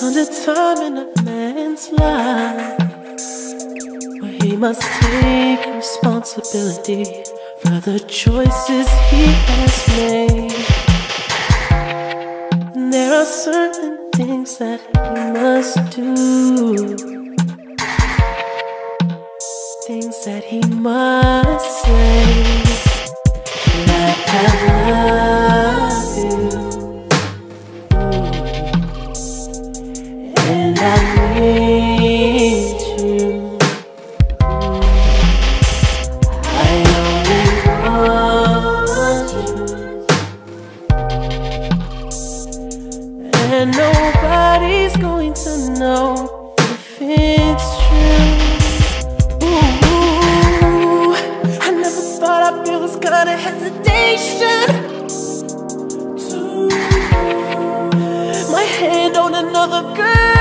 comes a time in a man's life where he must take responsibility for the choices he has made. And there are certain things that he must do, things that he must say. That I have nobody's going to know if it's true. Ooh, I never thought I'd feel this kind of hesitation. My hand on another girl.